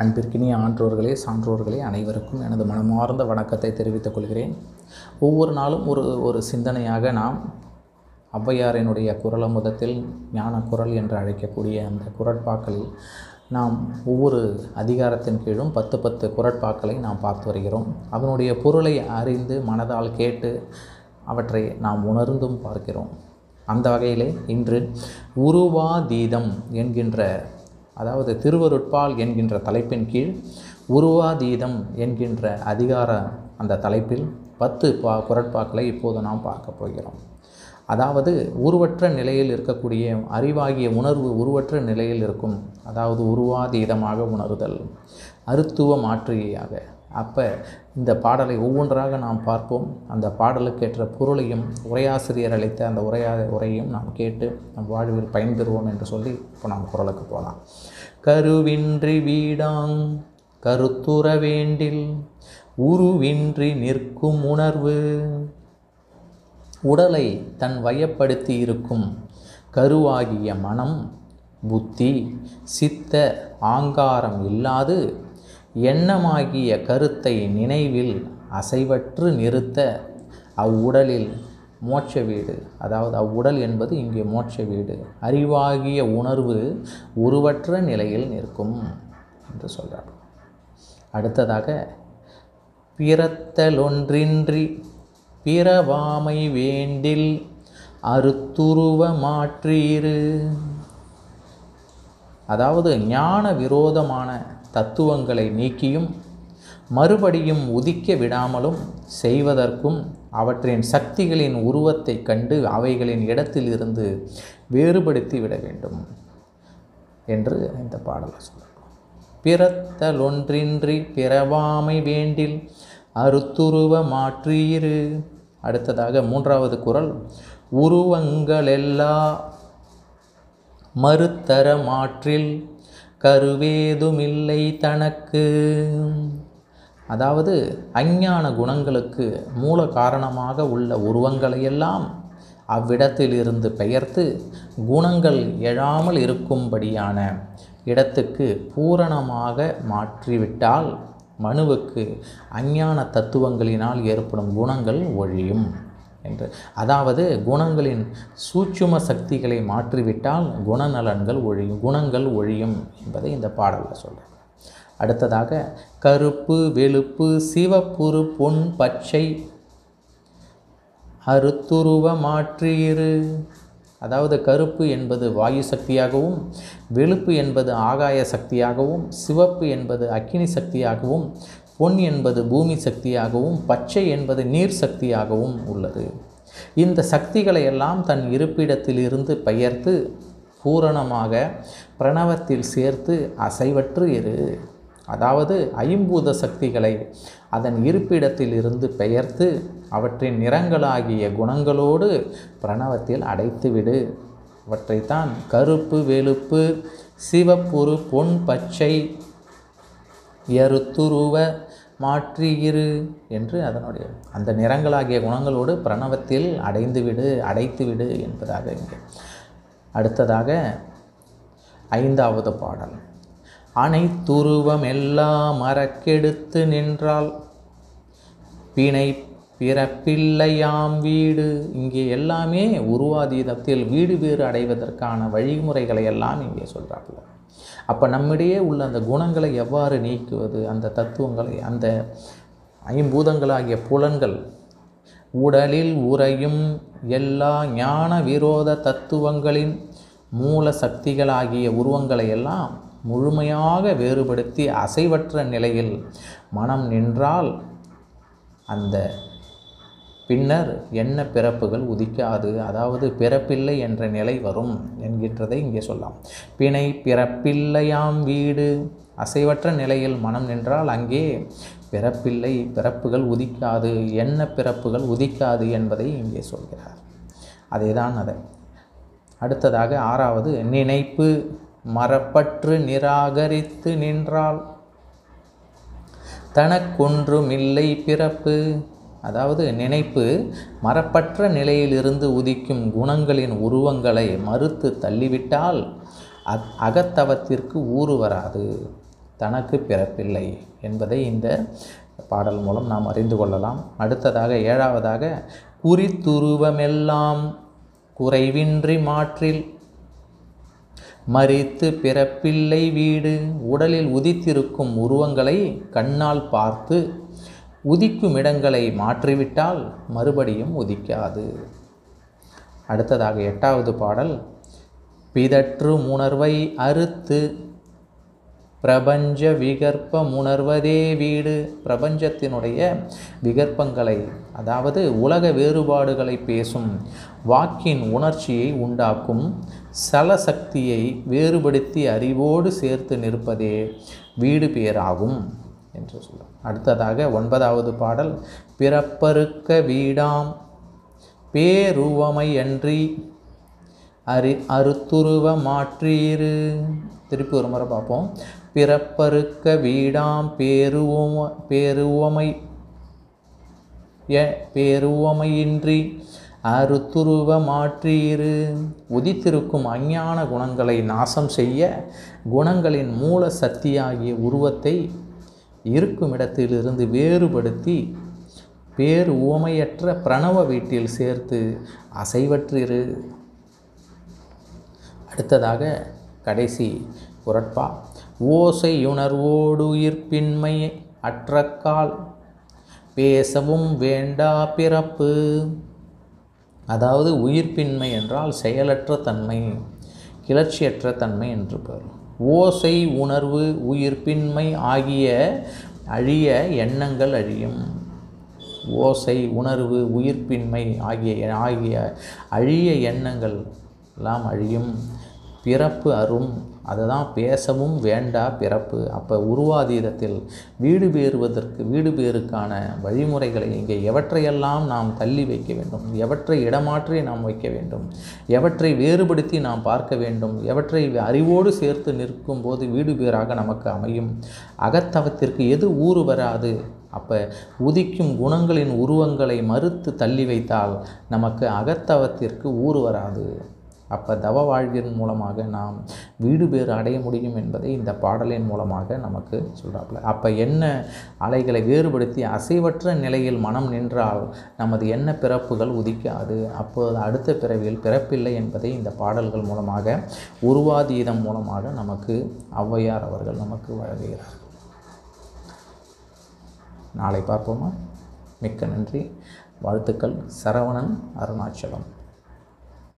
அன்பிற்கினிய ஆன்றோர்களே சான்றோர்களே அனைவருக்கும் எனது மனமார்ந்த வணக்கத்தை தெரிவித்துக் கொள்கிறேன். ஒவ்வொரு நாளும் ஒரு ஒரு சிந்தனையாக நாம் ஔவையாரினுடைய குரலமுதத்தில் ஞான குரல் என்று அழைக்கக்கூடிய அந்த குரட்பாக்களில் நாம் ஒவ்வொரு அதிகாரத்தின் கீழும் பத்து பத்து குரட்பாக்களை நாம் பார்த்து வருகிறோம். அதனுடைய பொருளை அறிந்து மனதால் கேட்டு அவற்றை நாம் உணர்ந்தும் பார்க்கிறோம். அந்த வகையிலே இன்று உருவாதீதம் என்கின்ற அதாவது திருவருட்பால் என்கின்ற தலைப்பின் கீழ் உருவாதீதம் என்கின்ற அதிகார அந்த தலைப்பில் பத்து பா குரட்பாக்களை இப்போது நாம் பார்க்க போகிறோம். அதாவது உருவற்ற நிலையில் இருக்கக்கூடிய அறிவாகிய உணர்வு உருவற்ற நிலையில் இருக்கும் அதாவது உருவாதீதமாக உணருதல் அருத்துவ மாற்றியாக அப்போ இந்த பாடலை ஒவ்வொன்றாக நாம் பார்ப்போம். அந்த பாடலுக்கேற்ற பொருளையும் உரையாசிரியர் அளித்த அந்த உரையா உரையும் நாம் கேட்டு நம் வாழ்வில் பயன்பெறுவோம் என்று சொல்லி இப்போ நாம் குரலுக்கு போகலாம் கருவின்றி வீடாங் கருத்துற வேண்டில் உருவின்றி நிற்கும் உணர்வு. உடலை தன் வயப்படுத்தி இருக்கும் கருவாகிய மனம் புத்தி சித்த ஆங்காரம் இல்லாது எண்ணமாகிய கருத்தை நினைவில் அசைவற்று நிறுத்த அவ்வுடலில் மோட்ச வீடு. அதாவது அவ்வுடல் என்பது இங்கே மோட்ச வீடு. அறிவாகிய உணர்வு உருவற்ற நிலையில் நிற்கும் என்று சொல்கிறார் அடுத்ததாக பிறத்தலொன்றின்றி பிறவாமை வேண்டில் அருத்துருவ மாற்றீரு. அதாவது ஞான விரோதமான தத்துவங்களை நீக்கியும் மறுபடியும் உதிக்க விடாமலும் செய்வதற்கும் அவற்றின் சக்திகளின் உருவத்தை கண்டு அவைகளின் இடத்திலிருந்து வேறுபடுத்தி விட வேண்டும் என்று இந்த பாடலை சொல்லுவோம் பிறத்தலொன்றின்றி பிறவாமை வேண்டில் அருத்துருவ மாற்றீரு அடுத்ததாக மூன்றாவது குரல் உருவங்களெல்லா மறுத்தர மாற்றில் கருவேதுமில்லை தனக்கு. அதாவது அஞ்ஞான குணங்களுக்கு மூல காரணமாக உள்ள உருவங்களையெல்லாம் அவ்விடத்திலிருந்து பெயர்த்து குணங்கள் எழாமல் இருக்கும்படியான இடத்துக்கு பூரணமாக மாற்றிவிட்டால் மனுவுக்கு அஞ்ஞான தத்துவங்களினால் ஏற்படும் குணங்கள் ஒழியும். என்று. அதாவது குணங்களின் சூட்சும சக்திகளை மாற்றிவிட்டால் குணநலன்கள் ஒழியும் குணங்கள் ஒழியும் என்பதை இந்த பாடலில் சொல்கிறார் அடுத்ததாக கருப்பு வெளுப்பு சிவப்புரு பொன் பச்சை அருத்துருவ மாற்றியிரு. அதாவது கருப்பு என்பது வாயு சக்தியாகவும் வெளுப்பு என்பது ஆகாய சக்தியாகவும் சிவப்பு என்பது அக்கினி சக்தியாகவும் பொன் என்பது பூமி சக்தியாகவும் பச்சை என்பது நீர் சக்தியாகவும் உள்ளது. இந்த சக்திகளை எல்லாம் தன் இருப்பிடத்திலிருந்து பெயர்த்து பூரணமாக பிரணவத்தில் சேர்த்து அசைவற்று இரு. அதாவது ஐம்பூத சக்திகளை அதன் இருப்பிடத்தில் இருந்து பெயர்த்து அவற்றின் நிறங்களாகிய குணங்களோடு பிரணவத்தில் அடைத்துவிடு. அவற்றைத்தான் கருப்பு வெளுப்பு சிவப்புரு பொன் பச்சை எருத்துருவ மாற்றியிரு என்று அதனுடைய அந்த நிறங்களாகிய குணங்களோடு பிரணவத்தில் அடைந்துவிடு அடைத்துவிடு என்பதாக இங்கே. அடுத்ததாக ஐந்தாவது பாடல். அனைத்துருவம் எல்லாம் மறக்கெடுத்து நின்றால் பிணை பிறப்பில்லையாம் வீடு. இங்கே எல்லாமே உருவாதீதத்தில் வீடு வேறு அடைவதற்கான வழிமுறைகளை எல்லாம் இங்கே சொல்கிறாப்புல அப்போ நம்மிடையே உள்ள அந்த குணங்களை எவ்வாறு நீக்குவது அந்த தத்துவங்களை அந்த ஐம்பூதங்களாகிய புலன்கள் உடலில் உறையும் எல்லா ஞான விரோத தத்துவங்களின் மூல சக்திகளாகிய உருவங்களை எல்லாம் முழுமையாக வேறுபடுத்தி அசைவற்ற நிலையில் மனம் நின்றால் அந்த பின்னர் என்ன பிறப்புகள் உதிக்காது? அதாவது பிறப்பில்லை என்ற நிலை வரும் என்கின்றதை இங்கே சொல்லலாம். பிணை பிறப்பில்லையாம் வீடு? அசைவற்ற நிலையில் மனம் நின்றால் அங்கே பிறப்பில்லை பிறப்புகள் உதிக்காது. என்ன பிறப்புகள் உதிக்காது என்பதை இங்கே சொல்கிறார். அதே தான் அதை. அடுத்ததாக ஆறாவது நினைப்பு மரப்பற்று நிராகரித்து நின்றால் தனக்கொன்றுமில்லை பிறப்பு. அதாவது நினைப்பு மரப்பற்ற நிலையிலிருந்து உதிக்கும் குணங்களின் உருவங்களை மறுத்து தள்ளிவிட்டால் அக் அகத்தவத்திற்கு ஊறு வராது. தனக்கு பிறப்பில்லை என்பதை இந்த பாடல் மூலம் நாம் அறிந்து கொள்ளலாம். அடுத்ததாக ஏழாவதாக குறித்துருவமெல்லாம் குறைவின்றி மாற்றில் மறித்து பிறப்பில்லை வீடு. உடலில் உதித்திருக்கும் உருவங்களை கண்ணால் பார்த்து உதிக்கும் இடங்களை மாற்றிவிட்டால் மறுபடியும் உதிக்காது. அடுத்ததாக எட்டாவது பாடல் பிதற்று உணர்வை அறுத்து பிரபஞ்ச விகற்பம் உணர்வதே வீடு. பிரபஞ்சத்தினுடைய விகற்பங்களை அதாவது உலக வேறுபாடுகளை பேசும் வாக்கின் உணர்ச்சியை உண்டாக்கும் சலசக்தியை வேறுபடுத்தி அறிவோடு சேர்த்து நிற்பதே வீடு பேராகும். என்று சொல்லும். அடுத்ததாக ஒன்பதாவது பாடல் பிறப்பறுக்க வீடாம் பேருவமை அன்றி அரி அறுத்துருவ மாற்றீரு. திருப்பி ஒரு முறை பார்ப்போம். பிறப்பறுக்க வீடாம் பேருவம பேருவமை பேருவமையின்றி அறுத்துருவ மாற்றீரு. உதித்திருக்கும் அஞ்ஞான குணங்களை நாசம் செய்ய குணங்களின் மூல சக்தியாகிய உருவத்தை இருக்கும் இடத்திலிருந்து வேறுபடுத்தி பேர் உவமையற்ற பிரணவ வீட்டில் சேர்த்து அசைவற்றிரு. அடுத்ததாக கடைசி குரட்பா ஓசையுணர்வோடு உயிர்ப்பின்மை அற்றக்கால் பேசவும் வேண்டா பிறப்பு. அதாவது உயிர்ப்பின்மை என்றால் செயலற்ற தன்மை கிளர்ச்சியற்ற தன்மை என்று பெறும் ஓசை உணர்வு உயிர்ப்பின்மை ஆகிய அழிய எண்ணங்கள் அழியும். ஓசை உணர்வு உயிர்ப்பின்மை ஆகிய ஆகிய அழிய எண்ணங்கள் எல்லாம் அழியும். பிறப்பு அரும். அதை தான் பேசவும் வேண்டா பிறப்பு. அப்போ உருவாதீதத்தில் வீடு பேறுவதற்கு வீடு பேருக்கான வழிமுறைகளை இங்கே எவற்றையெல்லாம் நாம் தள்ளி வைக்க வேண்டும்? எவற்றை இடமாற்றி நாம் வைக்க வேண்டும்? எவற்றை வேறுபடுத்தி நாம் பார்க்க வேண்டும்? எவற்றை அறிவோடு சேர்த்து நிற்கும் போது வீடு பேராக நமக்கு அமையும்? அகத்தவத்திற்கு எது ஊறு வராது? அப்போ உதிக்கும் குணங்களின் உருவங்களை மறுத்து தள்ளி வைத்தால் நமக்கு அகத்தவத்திற்கு ஊறு வராது. அப்போ தவ வாழ்வின் மூலமாக நாம் வீடு பேறு அடைய முடியும் என்பதை இந்த பாடலின் மூலமாக நமக்கு சொல்கிறாப்புல அப்போ என்ன அலைகளை வேறுபடுத்தி அசைவற்ற நிலையில் மனம் நின்றால் நமது என்ன பிறப்புகள் உதிக்காது. அப்போது அடுத்த பிறவியில் பிறப்பில்லை என்பதை இந்த பாடல்கள் மூலமாக உருவாதீதம் மூலமாக நமக்கு ஔவையார் அவர்கள் நமக்கு வழங்குகிறார். நாளை பார்ப்போமா? மிக்க நன்றி. வாழ்த்துக்கள். சரவணன் அருணாச்சலம்.